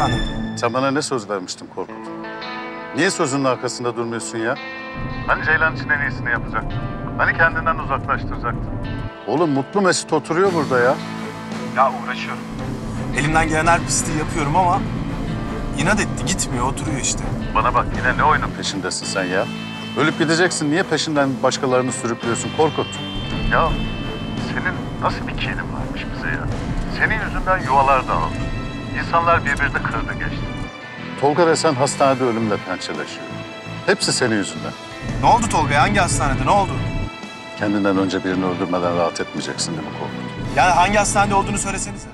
efendim. Sen bana ne söz vermiştin Korkut? Niye sözünün arkasında durmuyorsun ya? Hani Ceylan için en iyisini yapacaktın? Hani kendinden uzaklaştıracaktın? Oğlum mutlu Mesut oturuyor burada ya. Ya uğraşıyorum. Elimden gelen her pisliği yapıyorum ama inat etti gitmiyor oturuyor işte. Bana bak yine ne oyunun peşindesin sen ya? Ölüp gideceksin niye peşinden başkalarını sürüklüyorsun Korkut? Ya senin nasıl bir kinin varmış bize ya? Senin yüzünden yuvalar dağıldı. İnsanlar birbirini kırdı geçti. Tolga ve sen hastanede ölümle pençeleşiyor. Hepsi senin yüzünden. Ne oldu Tolga? Hangi hastanede? Ne oldu? Kendinden önce birini öldürmeden rahat etmeyeceksin değil mi Korkut? Yani hangi hastanede olduğunu söylesenize.